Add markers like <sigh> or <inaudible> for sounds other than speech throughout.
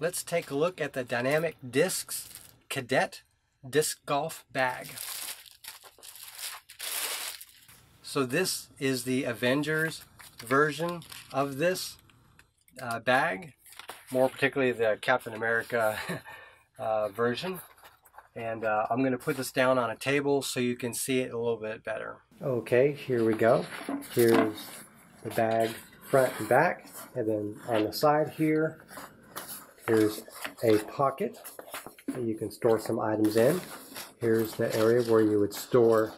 let's take a look at the Dynamic Discs Cadet Disc Golf Bag. So this is the Avengers version of this uh, bag, more particularly the Captain America <laughs> uh, version. And uh, I'm going to put this down on a table so you can see it a little bit better. Okay, here we go. Here's the bag front and back. And then on the side here, here's a pocket that you can store some items in. Here's the area where you would store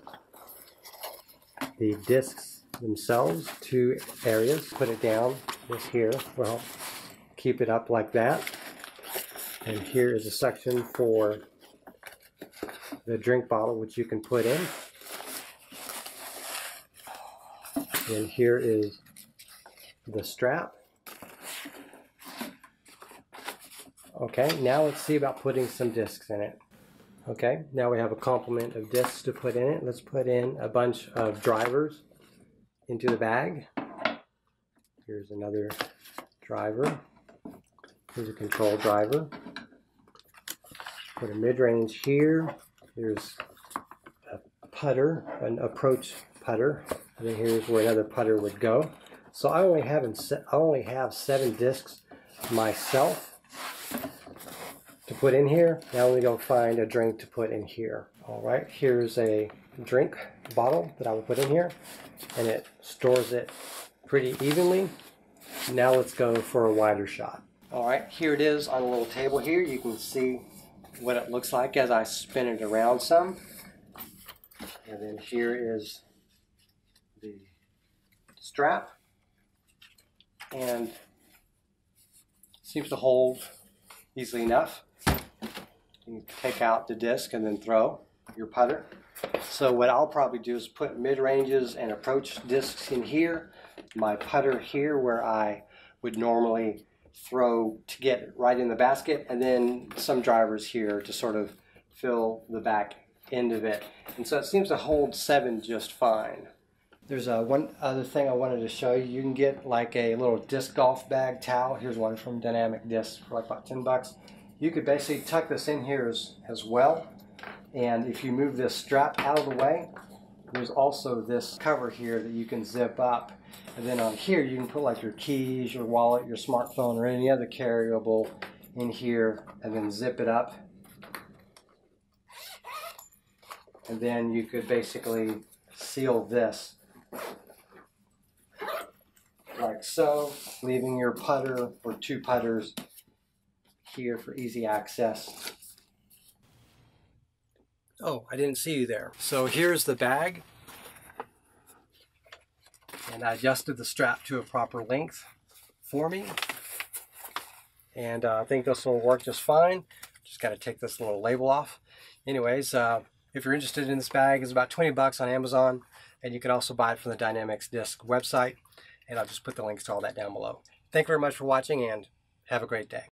the discs themselves, two areas. Put it down, this here well, keep it up like that. And here is a section for the drink bottle, which you can put in. And here is the strap. Okay, now let's see about putting some discs in it. Okay, now we have a complement of discs to put in it. Let's put in a bunch of drivers into the bag. Here's another driver. Here's a control driver. Put a mid-range here. Here's a putter, an approach putter. And then here's where another putter would go. So I only have I only have seven discs myself to put in here. Now we go find a drink to put in here. All right, here's a drink bottle that I will put in here, and it stores it pretty evenly. Now let's go for a wider shot. All right, here it is on a little table here. You can see what it looks like as I spin it around some. And then here is the strap and seems to hold easily enough. You take out the disc and then throw your putter. So what I'll probably do is put mid-ranges and approach discs in here, my putter here where I would normally throw to get right in the basket, and then some drivers here to sort of fill the back end of it. And so it seems to hold seven just fine. There's a one other thing I wanted to show you. You can get like a little disc golf bag towel. Here's one from Dynamic Disc for like about 10 bucks. You could basically tuck this in here as, as well. And if you move this strap out of the way, there's also this cover here that you can zip up. And then on here, you can put like your keys, your wallet, your smartphone, or any other carryable in here, and then zip it up. And then you could basically seal this like so, leaving your putter or two putters here for easy access. Oh, I didn't see you there. So here's the bag. And I adjusted the strap to a proper length for me. And uh, I think this will work just fine. Just got to take this little label off. Anyways, uh, if you're interested in this bag, it's about 20 bucks on Amazon. And you can also buy it from the Dynamics Disc website. And I'll just put the links to all that down below. Thank you very much for watching and have a great day.